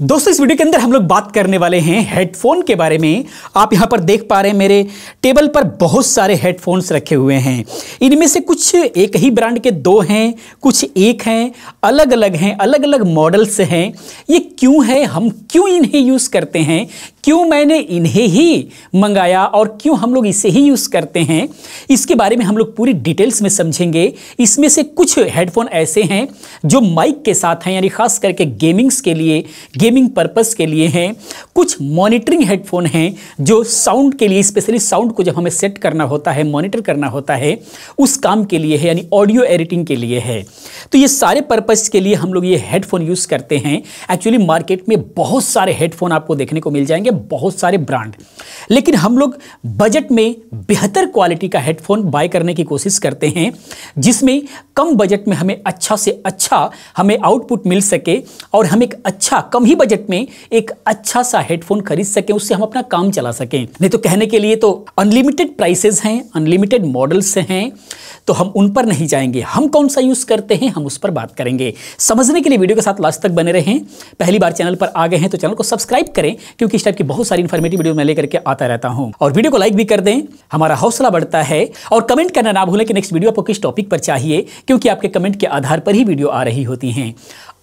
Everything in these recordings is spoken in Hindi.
दोस्तों, इस वीडियो के अंदर हम लोग बात करने वाले हैं हेडफोन के बारे में। आप यहाँ पर देख पा रहे हैं, मेरे टेबल पर बहुत सारे हेडफोन्स रखे हुए हैं। इनमें से कुछ एक ही ब्रांड के दो हैं, कुछ एक हैं अलग अलग हैं अलग अलग मॉडल्स हैं। ये क्यों है, हम क्यों इन्हें यूज़ करते हैं? क्यों मैंने इन्हें ही मंगाया और क्यों हम लोग इसे ही यूज़ करते हैं? इसके बारे में हम लोग पूरी डिटेल्स में समझेंगे। इसमें से कुछ हेडफोन ऐसे हैं जो माइक के साथ हैं, यानी खास करके गेमिंग्स के लिए गेमिंग पर्पस के लिए हैं, कुछ मॉनिटरिंग हेडफोन हैं, जो साउंड के लिए स्पेशली साउंड को जब हमें सेट करना होता है मॉनिटर करना होता है, उस काम के लिए है, यानी ऑडियो एडिटिंग के लिए है। तो ये सारे पर्पस के लिए हम लोग ये हेडफोन यूज़ करते हैं। एक्चुअली मार्केट में बहुत सारे हेडफोन आपको देखने को मिल जाएँगे, बहुत सारे ब्रांड लेकिन हम लोग बजट में बेहतर क्वालिटी का हेडफोन बाय करने की कोशिश करते हैं, जिसमें कम बजट में हमें अच्छा से अच्छा हमें आउटपुट मिल सके और हम एक अच्छा कम ही बजट में एक अच्छा सा हेडफोन खरीद सकें, उससे हम अपना काम चला सकें। नहीं तो कहने के लिए तो अनलिमिटेड प्राइसेस हैं अनलिमिटेड मॉडल्स हैं तो हम उन पर नहीं जाएँगे। हम कौन सा यूज़ करते हैं, हम उस पर बात करेंगे। समझने के लिए वीडियो के साथ लास्ट तक बने रहें। पहली बार चैनल पर आ गए हैं तो चैनल को सब्सक्राइब करें, क्योंकि इस टाइप की बहुत सारी इन्फॉर्मेटिव वीडियो मैं लेकर के आता रहता हूँ। और वीडियो को लाइक भी कर दें। हमारा हौसला बढ़ता है। और कमेंट करना ना भूलें कि नेक्स्ट वीडियो आपको किस टॉपिक पर चाहिए, क्योंकि आपके कमेंट के आधार पर ही वीडियो आ रही होती हैं।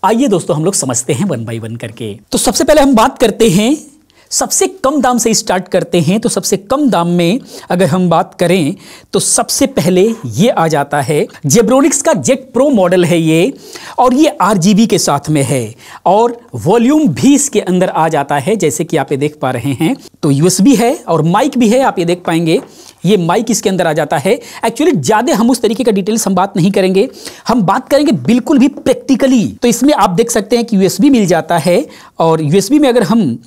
आइए दोस्तों हम लोग समझते हैं वन बाई वन करके। तो सबसे पहले हम बात करते हैं सबसे कम दाम से स्टार्ट करते हैं तो सबसे कम दाम में अगर हम बात करें तो सबसे पहले ये आ जाता है जेब्रोनिक्स का जेट प्रो मॉडल है ये, और ये आरजीबी के साथ में है, और वॉल्यूम भी इसके अंदर आ जाता है, जैसे कि आप ये देख पा रहे हैं। तो यूएसबी है और माइक भी है, आप ये देख पाएँगे, ये माइक इसके अंदर आ जाता है। एक्चुअली ज़्यादा हम उस तरीके का डिटेल्स हम बात नहीं करेंगे, हम बात करेंगे बिल्कुल भी प्रैक्टिकली तो इसमें आप देख सकते हैं कि यूएसबी मिल जाता है, और यूएसबी में अगर हम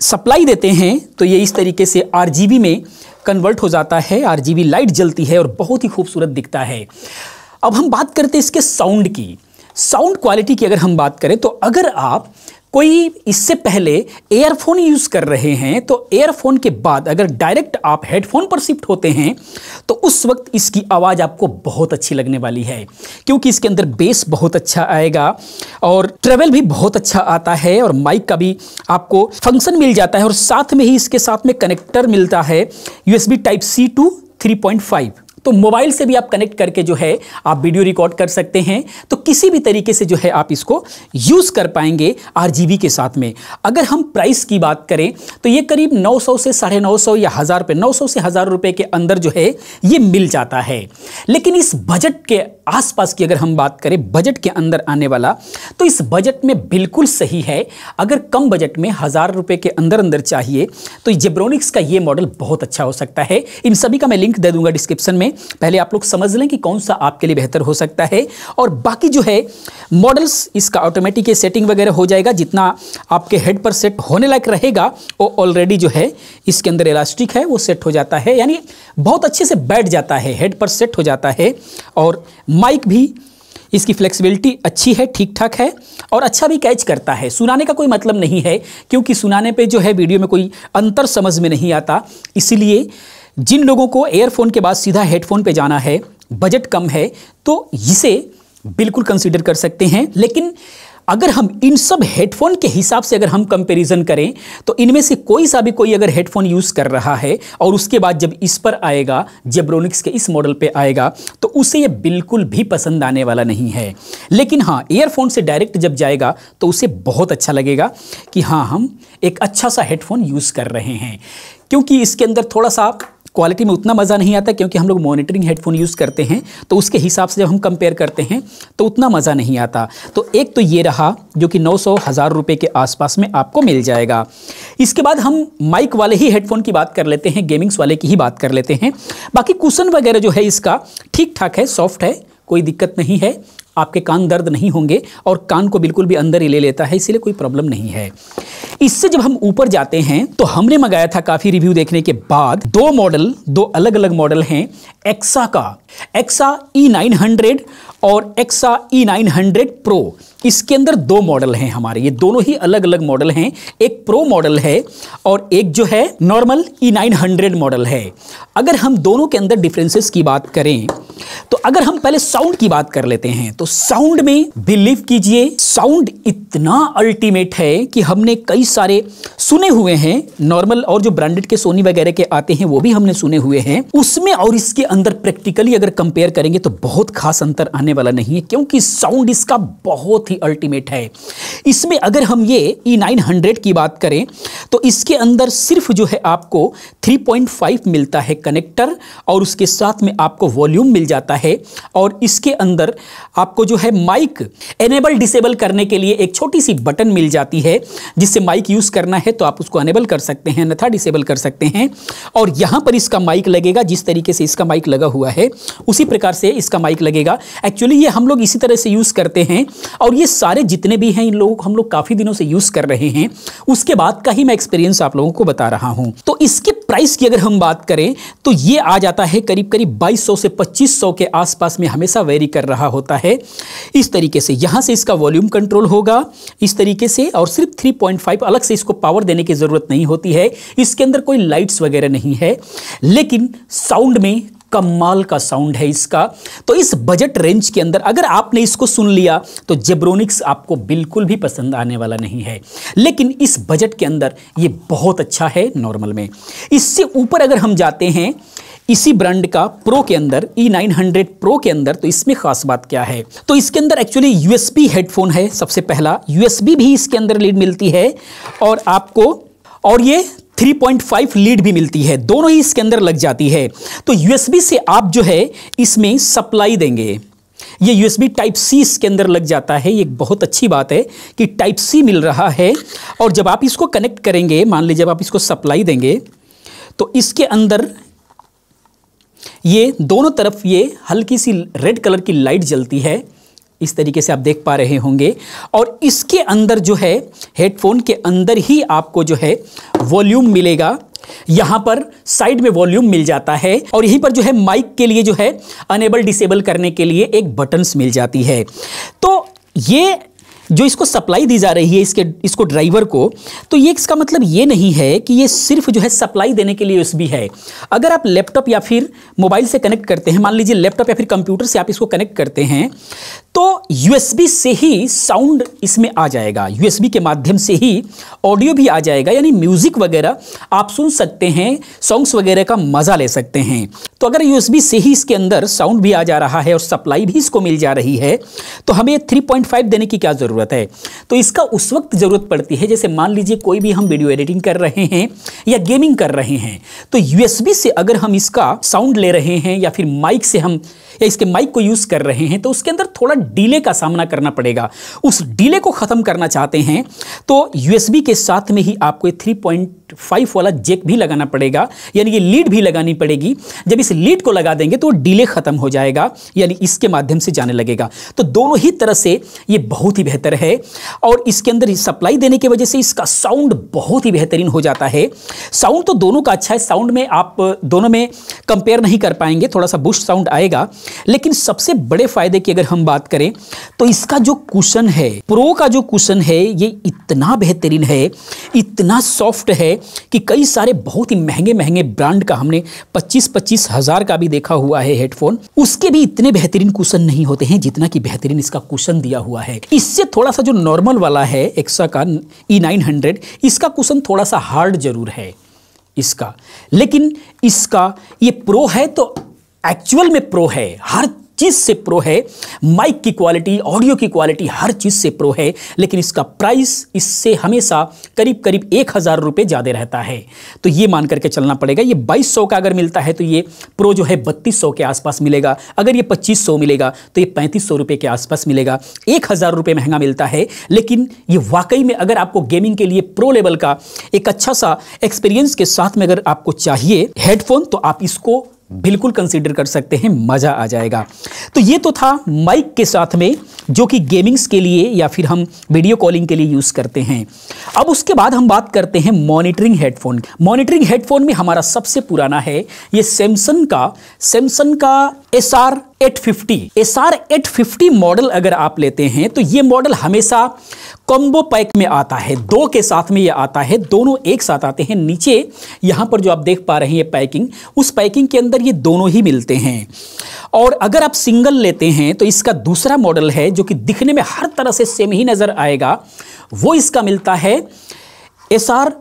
सप्लाई देते हैं तो ये इस तरीके से आरजीबी में कन्वर्ट हो जाता है, आरजीबी लाइट जलती है और बहुत ही खूबसूरत दिखता है। अब हम बात करते हैं इसके साउंड की। साउंड क्वालिटी की अगर हम बात करें तो अगर आप कोई इससे पहले एयरफोन यूज़ कर रहे हैं तो एयरफोन के बाद अगर डायरेक्ट आप हेडफोन पर शिफ्ट होते हैं तो उस वक्त इसकी आवाज़ आपको बहुत अच्छी लगने वाली है, क्योंकि इसके अंदर बेस बहुत अच्छा आएगा और ट्रेवल भी बहुत अच्छा आता है और माइक का भी आपको फ़ंक्शन मिल जाता है और साथ में ही इसके साथ में कनेक्टर मिलता है USB type C to three point five तो मोबाइल से भी आप कनेक्ट करके जो है, आप वीडियो रिकॉर्ड कर सकते हैं। तो किसी भी तरीके से जो है, आप इसको यूज़ कर पाएँगे आर के साथ में। अगर हम प्राइस की बात करें तो ये करीब 900 से साढ़े नौ या हज़ार रुपये नौ सौ से हज़ार रुपये के अंदर जो है, ये मिल जाता है। लेकिन इस बजट के आसपास की अगर हम बात करें, बजट के अंदर आने वाला तो इस बजट में बिल्कुल सही है। अगर कम बजट में हज़ार रुपये के अंदर अंदर चाहिए तो जेब्रोनिक्स का ये मॉडल बहुत अच्छा हो सकता है। इन सभी का मैं लिंक दे दूँगा डिस्क्रिप्शन में। पहले आप लोग समझ लें कि कौन सा आपके लिए बेहतर हो सकता है। और बाकी जो है मॉडल्स इसका ऑटोमेटिक सेटिंग वगैरह हो जाएगा, जितना आपके हेड पर सेट होने लायक रहेगा, वो ऑलरेडी जो है, इसके अंदर इलास्टिक है, वो सेट हो जाता है। यानी बहुत अच्छे से बैठ जाता है हेड पर सेट हो जाता है। और माइक भी, इसकी फ्लेक्सिबिलिटी अच्छी है ठीक ठाक है, और अच्छा भी कैच करता है। सुनाने का कोई मतलब नहीं है, क्योंकि सुनाने पे जो है वीडियो में कोई अंतर समझ में नहीं आता। इसलिए जिन लोगों को एयरफोन के बाद सीधा हेडफोन पे जाना है बजट कम है तो इसे बिल्कुल कंसीडर कर सकते हैं। लेकिन अगर हम इन सब हेडफोन के हिसाब से अगर हम कंपैरिजन करें तो इनमें से कोई सा भी कोई अगर हेडफोन यूज़ कर रहा है और उसके बाद जब इस पर आएगा जेब्रोनिक्स के इस मॉडल पे आएगा तो उसे ये बिल्कुल भी पसंद आने वाला नहीं है। लेकिन हाँ ईयरफोन से डायरेक्ट जब जाएगा तो उसे बहुत अच्छा लगेगा कि हाँ हम एक अच्छा सा हेडफोन यूज़ कर रहे हैं। क्योंकि इसके अंदर थोड़ा सा क्वालिटी में उतना मज़ा नहीं आता क्योंकि हम लोग मॉनिटरिंग हेडफोन यूज़ करते हैं तो उसके हिसाब से जब हम कंपेयर करते हैं तो उतना मज़ा नहीं आता। तो एक तो ये रहा, जो कि नौ सौ हज़ार रुपये के आसपास में आपको मिल जाएगा। इसके बाद हम माइक वाले ही हेडफोन की बात कर लेते हैं गेमिंग्स वाले की ही बात कर लेते हैं। बाकी कुशन वगैरह जो है इसका, ठीक ठाक है सॉफ्ट है, कोई दिक्कत नहीं है। आपके कान दर्द नहीं होंगे और कान को बिल्कुल भी अंदर ही ले लेता है, इसीलिए कोई प्रॉब्लम नहीं है। इससे जब हम ऊपर जाते हैं तो हमने मंगाया था काफ़ी रिव्यू देखने के बाद, दो मॉडल दो अलग अलग मॉडल हैं एक्सा का। एक्सा ई नाइन हंड्रेड और एक्सा ई नाइन हंड्रेड प्रो इसके अंदर दो मॉडल हैं हमारे। ये दोनों ही अलग अलग मॉडल हैं। एक प्रो मॉडल है और एक जो है normal E nine hundred model है। अगर हम दोनों के अंदर डिफरेंसेस की बात करें तो अगर हम पहले साउंड की बात कर लेते हैं तो साउंड में बिलीव कीजिए साउंड इतना अल्टीमेट है कि हमने कई सारे सुने हुए हैं नॉर्मल और जो ब्रांडेड के सोनी वगैरह के आते हैं, वो भी हमने सुने हुए हैं। उसमें और इसके अंदर प्रैक्टिकली अगर कंपेयर करेंगे तो बहुत खास अंतर आने वाला नहीं है, क्योंकि साउंड इसका बहुत ही अल्टीमेट है। इसमें अगर हम ये ई नाइन की बात करें तो इसके अंदर सिर्फ़ जो है आपको 3.5 मिलता है कनेक्टर और उसके साथ में आपको वॉल्यूम मिल जाता है और इसके अंदर आपको जो है माइक एनेबल डिसेबल करने के लिए एक छोटी सी बटन मिल जाती है, जिससे माइक यूज़ करना है तो आप उसको अनेबल कर सकते हैं, अन्यथा डिसेबल कर सकते हैं। और यहाँ पर इसका माइक लगेगा, जिस तरीके से इसका माइक लगा हुआ है, उसी प्रकार से इसका माइक लगेगा। एक्चुअली ये हम लोग इसी तरह से यूज़ करते हैं, और ये सारे जितने भी हैं, इन लोगों को हम लोग काफ़ी दिनों से यूज़ कर रहे हैं। उसके बाद का ही मैं एक्सपीरियंस आप लोगों को बता रहा हूँ। तो इसके प्राइस की अगर हम बात करें तो ये आ जाता है करीब करीब 2200 से 2500 के आसपास में हमेशा वेरी कर रहा होता है। इस तरीके से यहाँ से इसका वॉल्यूम कंट्रोल होगा। इस तरीके से और सिर्फ़ 3.5 अलग से इसको पावर देने की ज़रूरत नहीं होती है। इसके अंदर कोई लाइट्स वगैरह नहीं है। लेकिन साउंड में कमाल का साउंड है इसका। तो इस बजट रेंज के अंदर अगर आपने इसको सुन लिया तो जेब्रोनिक्स आपको बिल्कुल भी पसंद आने वाला नहीं है। लेकिन इस बजट के अंदर ये बहुत अच्छा है नॉर्मल में। इससे ऊपर अगर हम जाते हैं इसी ब्रांड का प्रो के अंदर ई नाइन हंड्रेड प्रो के अंदर तो इसमें खास बात क्या है? तो इसके अंदर एक्चुअली यूएसबी हेडफोन है सबसे पहला। यूएसबी भी इसके अंदर लीड मिलती है और आपको, और ये 3.5 लीड भी मिलती है। दोनों ही इसके अंदर लग जाती है। तो यूएसबी से आप जो है, इसमें सप्लाई देंगे। ये यूएसबी टाइप सी इसके अंदर लग जाता है। ये बहुत अच्छी बात है कि टाइप सी मिल रहा है और जब आप इसको कनेक्ट करेंगे, मान लीजिए जब आप इसको सप्लाई देंगे तो इसके अंदर ये दोनों तरफ़ ये हल्की सी रेड कलर की लाइट जलती है। इस तरीके से आप देख पा रहे होंगे। और इसके अंदर जो है, हेडफोन के अंदर ही आपको जो है, वॉल्यूम मिलेगा। यहाँ पर साइड में वॉल्यूम मिल जाता है और यहीं पर जो है, माइक के लिए जो है, अनेबल डिसेबल करने के लिए एक बटन्स मिल जाती है। तो ये जो इसको सप्लाई दी जा रही है इसके, इसको ड्राइवर को तो ये इसका मतलब ये नहीं है कि ये सिर्फ़ जो है सप्लाई देने के लिए यूएसबी है। अगर आप लैपटॉप या फिर मोबाइल से कनेक्ट करते हैं, मान लीजिए लैपटॉप या फिर कंप्यूटर से आप इसको कनेक्ट करते हैं तो यूएसबी से ही साउंड इसमें आ जाएगा। यूएसबी के माध्यम से ही ऑडियो भी आ जाएगा, यानी म्यूज़िक वगैरह आप सुन सकते हैं सॉन्ग्स वगैरह का मज़ा ले सकते हैं। तो अगर यूएसबी से ही इसके अंदर साउंड भी आ जा रहा है और सप्लाई भी इसको मिल जा रही है तो हमें 3.5 देने की क्या ज़रूरत है। तो इसका उस वक्त ज़रूरत पड़ती है, जैसे मान लीजिए कोई भी हम वीडियो एडिटिंग कर रहे हैं या गेमिंग कर रहे हैं तो यूएसबी से अगर हम इसका साउंड ले रहे हैं या फिर माइक से हम या इसके माइक को यूज़ कर रहे हैं तो उसके अंदर थोड़ा डीले का सामना करना पड़ेगा। उस डीले को ख़त्म करना चाहते हैं तो यूएसबी के साथ में ही आपको थ्री पॉइंट फाइव वाला जेक भी लगाना पड़ेगा, यानी ये लीड भी लगानी पड़ेगी। जब इस लीड को लगा देंगे तो डिले खत्म हो जाएगा, यानी इसके माध्यम से जाने लगेगा। तो दोनों ही तरह से ये बहुत ही बेहतर है और इसके अंदर सप्लाई देने की वजह से इसका साउंड बहुत ही बेहतरीन हो जाता है। साउंड तो दोनों का अच्छा है साउंड में आप दोनों में कंपेयर नहीं कर पाएँगे, थोड़ा सा बुश साउंड आएगा। लेकिन सबसे बड़े फ़ायदे की अगर हम बात करें तो इसका जो कुशन है प्रो का जो कुशन है, ये इतना बेहतरीन है, इतना सॉफ्ट है कि कई सारे बहुत ही महँगे महँगे ब्रांड का हमने 25-25 हज़ार का भी देखा हुआ है हेडफोन उसके भी इतने बेहतरीन कुशन नहीं होते हैं जितना कि बेहतरीन इसका कुशन दिया हुआ है। इससे थोड़ा सा जो नॉर्मल वाला है एक्सा का ई नाइन इसका कुशन थोड़ा सा हार्ड ज़रूर है, इसका। लेकिन इसका ये प्रो है तो एक्चुअल में प्रो है। हर चीज़ से प्रो है माइक की क्वालिटी ऑडियो की क्वालिटी हर चीज़ से प्रो है, लेकिन इसका प्राइस इससे हमेशा करीब करीब एक हज़ार रुपये ज़्यादा रहता है। तो ये मान करके चलना पड़ेगा। ये बाईस सौ का अगर मिलता है तो ये प्रो जो है बत्तीस सौ के आसपास मिलेगा। अगर ये पच्चीस सौ मिलेगा तो ये पैंतीस सौ रुपये के आसपास मिलेगा। एक हज़ार रुपये महँगा मिलता है, लेकिन ये वाकई में अगर आपको गेमिंग के लिए प्रो लेवल का एक अच्छा सा एक्सपीरियंस के साथ में अगर आपको चाहिए हेडफोन तो आप इसको बिल्कुल कंसीडर कर सकते हैं, मज़ा आ जाएगा। तो ये तो था माइक के साथ में, जो कि गेमिंग्स के लिए या फिर हम वीडियो कॉलिंग के लिए यूज़ करते हैं। अब उसके बाद हम बात करते हैं मॉनिटरिंग हेडफोन मॉनिटरिंग हेडफोन में हमारा सबसे पुराना है, ये सैमसंग का सैमसंग का S R eight fifty S R eight fifty model अगर आप लेते हैं तो ये मॉडल हमेशा कॉम्बो पैक में आता है। दो के साथ में ये आता है, दोनों एक साथ आते हैं। नीचे यहाँ पर जो आप देख पा रहे हैं पैकिंग उस पैकिंग के अंदर ये दोनों ही मिलते हैं। और अगर आप सिंगल लेते हैं तो इसका दूसरा मॉडल है, जो कि दिखने में हर तरह से सेम ही नज़र आएगा। वो इसका मिलता है एस आर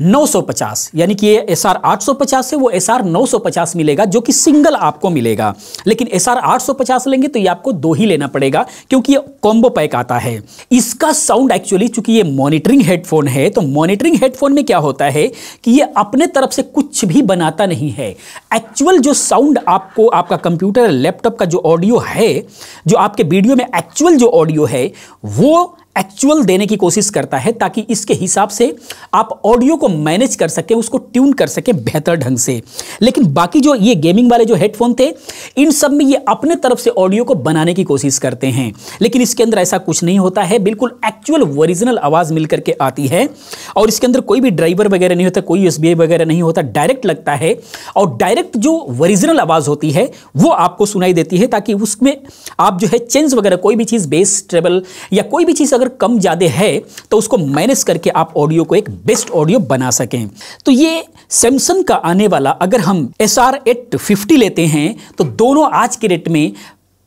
950 यानी कि ये एस आर आठ है, वो एस आर नौ सौ पचास मिलेगा, जो कि सिंगल आपको मिलेगा। लेकिन एस आर आठ सौ पचास लेंगे तो ये आपको दो ही लेना पड़ेगा, क्योंकि ये कॉम्बो पैक आता है। इसका साउंड एक्चुअली चूँकि ये मॉनिटरिंग हेडफोन है तो मॉनिटरिंग हेडफोन में क्या होता है कि ये अपने तरफ़ से कुछ भी बनाता नहीं है। एक्चुअल जो साउंड आपको, आपका कंप्यूटर लैपटॉप का जो ऑडियो है, जो आपके वीडियो में एक्चुअल जो ऑडियो है, वो एक्चुअल देने की कोशिश करता है ताकि इसके हिसाब से आप ऑडियो को मैनेज कर सकें, उसको ट्यून कर सकें बेहतर ढंग से। लेकिन बाकी जो ये गेमिंग वाले जो हेडफोन थे, इन सब में ये अपने तरफ़ से ऑडियो को बनाने की कोशिश करते हैं। लेकिन इसके अंदर ऐसा कुछ नहीं होता है, बिल्कुल एक्चुअल ओरिजिनल आवाज़ मिल करके आती है। और इसके अंदर कोई भी ड्राइवर वगैरह नहीं होता, कोई एस वगैरह नहीं होता डायरेक्ट लगता है। और डायरेक्ट जो ओरिजिनल आवाज़ होती है, वो आपको सुनाई देती है ताकि उसमें आप जो है चेंज वगैरह, कोई भी चीज़ बेस ट्रेबल या कोई भी चीज़ अगर अगर कम ज़्यादा है तो उसको मैनेज करके आप ऑडियो को एक बेस्ट ऑडियो बना सकें। तो ये सैमसंग का आने वाला, अगर हम एस आर एट फिफ्टी लेते हैं तो दोनों आज के रेट में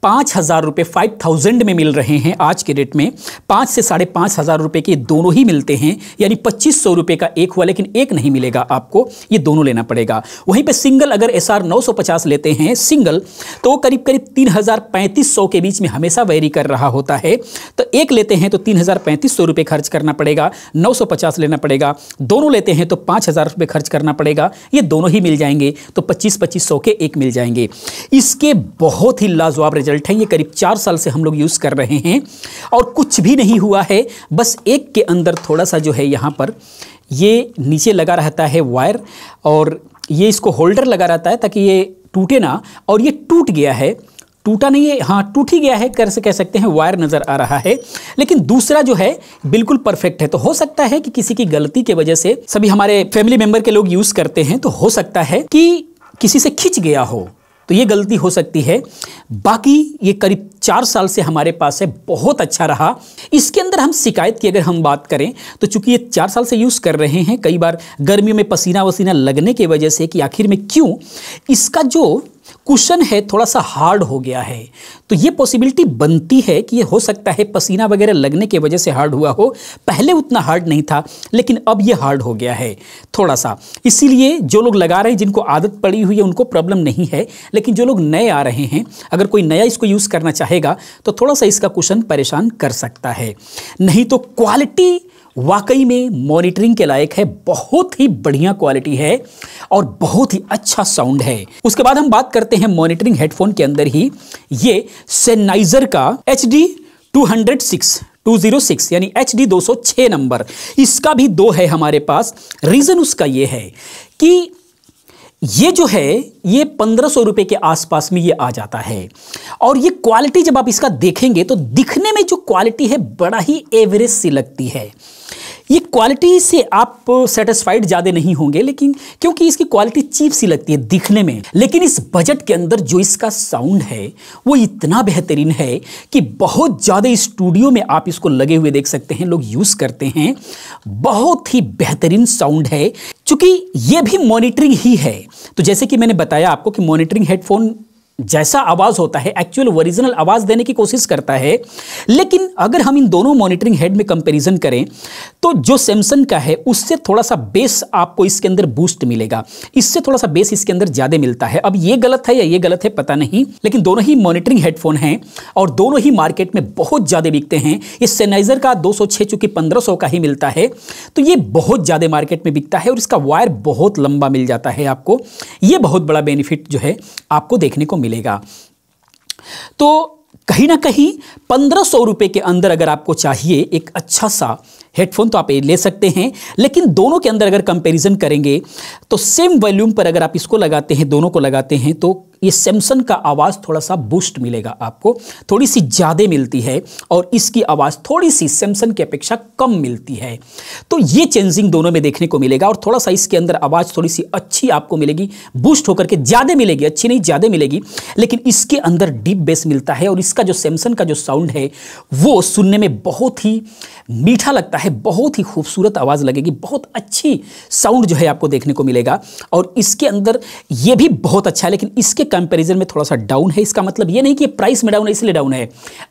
पाँच हज़ार रुपये फाइव थाउज़ेंड में मिल रहे हैं आज के रेट में। पाँच से साढ़े पाँच हज़ार रुपये के दोनों ही मिलते हैं, यानी पच्चीस सौ रुपये का एक हुआ, लेकिन एक नहीं मिलेगा आपको, ये दोनों लेना पड़ेगा। वहीं पे सिंगल अगर एस आर नौ सौ पचास लेते हैं, सिंगल तो करीब करीब तीन हज़ार पैंतीस सौ के बीच में हमेशा वेरी कर रहा होता है। तो एक लेते हैं तो तीन हज़ार पैंतीस सौ रुपये खर्च करना पड़ेगा, नौ सौ पचास लेना पड़ेगा। दोनों लेते हैं तो पाँच हज़ार रुपये खर्च करना पड़ेगा, ये दोनों ही मिल जाएँगे तो पच्चीस पच्चीस सौ के एक मिल जाएँगे। इसके बहुत ही लाजवाब रिज़ल्ट रिज़ल्ट है ये करीब चार साल से हम लोग यूज़ कर रहे हैं और कुछ भी नहीं हुआ है, बस एक के अंदर थोड़ा सा जो है यहाँ पर ये नीचे लगा रहता है वायर और ये इसको होल्डर लगा रहता है ताकि ये टूटे ना और ये टूट गया है। टूटा नहीं है हाँ टूट ही गया है कर से कह सकते हैं, वायर नज़र आ रहा है। लेकिन दूसरा जो है, बिल्कुल परफेक्ट है। तो हो सकता है कि किसी की गलती के वजह से सभी हमारे फैमिली मेंबर के लोग यूज़ करते हैं तो हो सकता है कि किसी से खिंच गया हो। तो ये गलती हो सकती है। बाकी ये करीब चार साल से हमारे पास है, बहुत अच्छा रहा। इसके अंदर हम शिकायत की अगर हम बात करें तो चूँकि ये चार साल से यूज़ कर रहे हैं, कई बार गर्मियों में पसीना वसीना लगने की वजह से कि आखिर में क्यों, इसका जो कुशन है, थोड़ा सा हार्ड हो गया है। तो ये पॉसिबिलिटी बनती है कि ये हो सकता है पसीना वगैरह लगने की वजह से हार्ड हुआ हो। पहले उतना हार्ड नहीं था, लेकिन अब ये हार्ड हो गया है, थोड़ा सा। इसीलिए जो लोग लगा रहे हैं, जिनको आदत पड़ी हुई है, उनको प्रॉब्लम नहीं है। लेकिन जो लोग नए आ रहे हैं, अगर कोई नया इसको यूज़ करना चाहेगा तो थोड़ा सा इसका कुशन परेशान कर सकता है। नहीं तो क्वालिटी वाकई में मॉनिटरिंग के लायक है, बहुत ही बढ़िया क्वालिटी है और बहुत ही अच्छा साउंड है। उसके बाद हम बात करते हैं मॉनिटरिंग हेडफोन के अंदर ही। ये सेनाइजर का H D two hundred six two zero six यानी एच डी नंबर इसका भी दो है हमारे पास। रीजन उसका ये है कि ये जो है, ये पंद्रह सौ रुपए के आसपास में ये आ जाता है। और ये क्वालिटी जब आप इसका देखेंगे तो दिखने में जो क्वालिटी है, बड़ा ही एवरेज सी लगती है। ये क्वालिटी से आप सेटिस्फाइड ज़्यादा नहीं होंगे, लेकिन क्योंकि इसकी क्वालिटी चीप सी लगती है दिखने में, लेकिन इस बजट के अंदर जो इसका साउंड है, वो इतना बेहतरीन है कि बहुत ज़्यादा स्टूडियो में आप इसको लगे हुए देख सकते हैं, लोग यूज़ करते हैं। बहुत ही बेहतरीन साउंड है, चूँकि ये भी मॉनिटरिंग ही है। तो जैसे कि मैंने बताया आपको कि मॉनिटरिंग हेडफोन जैसा आवाज़ होता है एक्चुअल ओरिजिनल आवाज़ देने की कोशिश करता है, लेकिन अगर हम इन दोनों मॉनिटरिंग हेड में कंपैरिजन करें तो जो सैमसंग का है, उससे थोड़ा सा बेस आपको इसके अंदर बूस्ट मिलेगा। इससे थोड़ा सा बेस इसके अंदर ज़्यादा मिलता है। अब ये गलत है या ये गलत है, पता नहीं, लेकिन दोनों ही मॉनिटरिंग हेडफोन हैं और दोनों ही मार्केट में बहुत ज़्यादा बिकते हैं। इस सेनाइजर का दो सौ चूँकि पंद्रह का ही मिलता है तो ये बहुत ज़्यादा मार्केट में बिकता है और इसका वायर बहुत लंबा मिल जाता है आपको। ये बहुत बड़ा बेनिफिट जो है, आपको देखने को मिले मिलेगा। तो कहीं ना कहीं पंद्रह सौ रुपये के अंदर अगर आपको चाहिए एक अच्छा सा हेडफोन तो आप ले सकते हैं। लेकिन दोनों के अंदर अगर कंपैरिजन करेंगे तो सेम वॉल्यूम पर अगर आप इसको लगाते हैं, दोनों को लगाते हैं तो ये सैमसंग का आवाज़ थोड़ा सा बूस्ट मिलेगा आपको। थोड़ी सी ज़्यादा मिलती है और इसकी आवाज़ थोड़ी सी सैमसंग की अपेक्षा कम मिलती है। तो ये चेंजिंग दोनों में देखने को मिलेगा और थोड़ा सा इसके अंदर आवाज़ थोड़ी सी अच्छी आपको मिलेगी बूस्ट होकर के ज़्यादा मिलेगी, अच्छी नहीं, ज़्यादा मिलेगी, लेकिन इसके अंदर डीप बेस मिलता है और इसका जो सैमसंग का जो साउंड है, वो सुनने में बहुत ही मीठा लगता है, बहुत ही खूबसूरत आवाज़ लगेगी, बहुत अच्छी साउंड जो है आपको देखने को मिलेगा। और इसके अंदर ये भी बहुत अच्छा है, लेकिन इसके कंपैरिजन में थोड़ा सा डाउन है। इसका मतलब ये नहीं कि प्राइस में डाउन है, इसलिए डाउन है।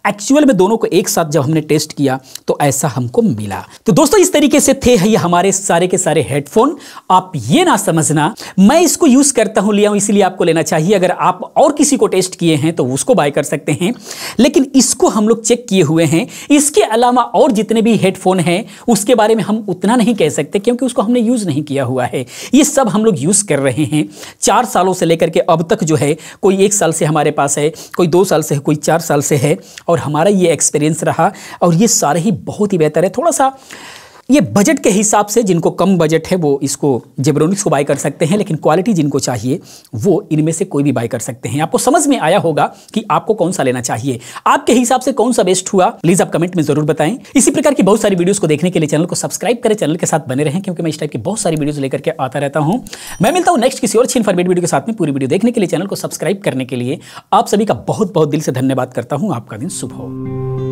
एक्चुअल में दोनों को एक साथ जब हमने टेस्ट किया तो ऐसा हमको मिला। तो दोस्तों, इस तरीके से थे ये हमारे सारे के सारे हेडफोन आप ये ना समझना, मैं इसको यूज़ करता हूँ, लिया हूँ, इसीलिए आपको लेना चाहिए। अगर आप और किसी को टेस्ट किए हैं तो उसको बाय कर सकते हैं। लेकिन इसको हम लोग चेक किए हुए हैं। इसके अलावा और जितने भी हेडफोन हैं, उसके बारे में हम उतना नहीं कह सकते, क्योंकि उसको हमने यूज़ नहीं किया हुआ है। ये सब हम लोग यूज़ कर रहे हैं। चार सालों से लेकर के अब तक जो है कोई एक साल से हमारे पास है, कोई दो साल से है, कोई चार साल से है, और हमारा ये एक्सपीरियंस रहा, और ये सारे ही बहुत ही बेहतर है। थोड़ा सा ये बजट के हिसाब से जिनको कम बजट है, वो इसको जेब्रोनिक्स को बाय कर सकते हैं, लेकिन क्वालिटी जिनको चाहिए, वो इनमें से कोई भी बाय कर सकते हैं। आपको समझ में आया होगा कि आपको कौन सा लेना चाहिए। आपके हिसाब से कौन सा बेस्ट हुआ प्लीज़ आप कमेंट में ज़रूर बताएँ। इसी प्रकार की बहुत सारी वीडियोस को देखने के लिए चैनल को सब्सक्राइब करें चैनल के साथ बने रहें, क्योंकि मैं इस टाइप की बहुत सारी वीडियोस लेकर के आता रहता हूँ। मैं मिलता हूँ नेक्स्ट किसी और अच्छी इन्फॉर्मेट वीडियो के साथ में पूरी वीडियो देखने के लिए चैनल को सब्सक्राइब करने के लिए। आप सभी का बहुत बहुत दिल से धन्यवाद करता हूँ। आपका दिन शुभ हो।